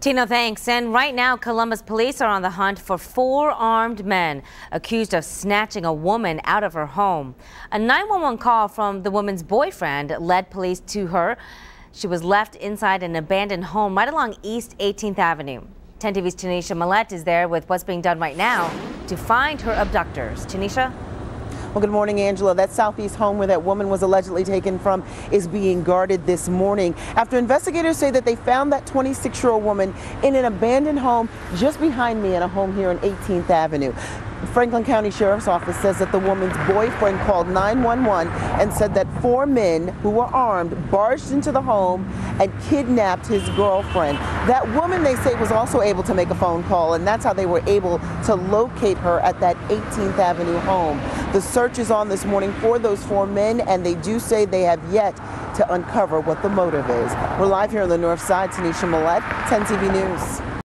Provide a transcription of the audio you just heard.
Tino, thanks. And right now, Columbus police are on the hunt for four armed men accused of snatching a woman out of her home. A 911 call from the woman's boyfriend led police to her. She was left inside an abandoned home right along East 18th Avenue. 10 TV's Tanisha Millette is there with what's being done right now to find her abductors. Tanisha? Well, good morning, Angela. That southeast home where that woman was allegedly taken from is being guarded this morning after investigators say that they found that 26 year old woman in an abandoned home just behind me in a home here on 18th Avenue. Franklin County Sheriff's Office says that the woman's boyfriend called 911 and said that four men who were armed barged into the home and kidnapped his girlfriend. That woman, they say, was also able to make a phone call, and that's how they were able to locate her at that 18th Avenue home. The search is on this morning for those four men, and they do say they have yet to uncover what the motive is. We're live here on the north side. Tanisha Millette, 10 TV News.